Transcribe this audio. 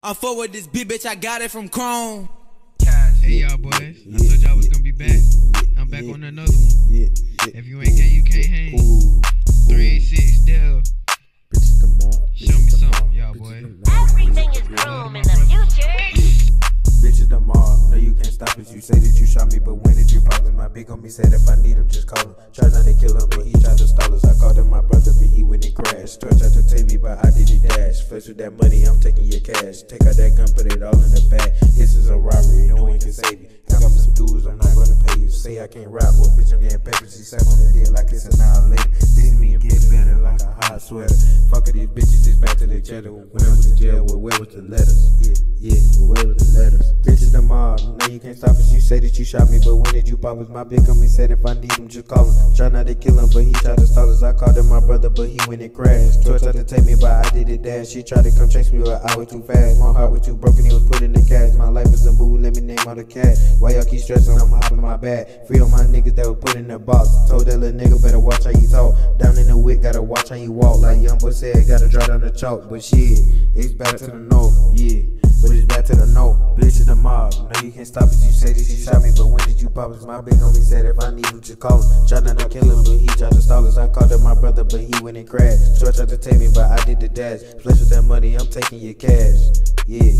I fuck with this bitch, bitch, I got it from Chrome. Hey y'all boys, I told y'all I was gonna be back. I'm back on another one. Yeah, If you ain't gang, you can't hang. Ooh, 386 Devv. bitches the mob. Show me something, y'all boy. Everything is chrome in the future. Bitches the mob. No, you can't stop us. You say that you shot me, but when did you pop us? My big homie said if I need him, just call him. Try not to kill him, but he tried to stall us. I called with that money, I'm taking your cash. Take out that gun, put it all in the bag. This is a robbery, no one can save me. I got me some dudes, I'm not gonna pay you. Say I can't rap, well, bitch, I'm getting paper. She sat on the deal like it's an hour later. This me get better like a hot sweater. Fuck these bitches, just back to the cheddar. When I was in jail, well, where was the letters? Yeah, yeah, well, where was the letters? No, you can't stop us. You say that you shot me, but when did you pop us? My big homie said if I need him, just call him. Try not to kill him, but he tried to stall us. I called him my brother, but he went and crashed. Torch tried to take me, but I did it dash. She tried to come chase me, but I was too fast. My heart was too broken, he was put in the cash. My life is a movie, let me name all the cat. Why y'all keep stressing? I'm hopping my back. Free all my niggas that were put in the box. Told that little nigga better watch how you talk. Down in the wick, gotta watch how you walk. Like young boy said, gotta draw down the chalk. But shit, it's back to the north, yeah. But it's No, you can't stop it. You say that you shot me, but when did you pop us? My big homie said if I need him, just call him. Tried not to kill him, but he tried to stall us. I called up my brother, but he went and crashed. Short tried to take me, but I did the dash. Flesh with that money, I'm taking your cash. Yeah,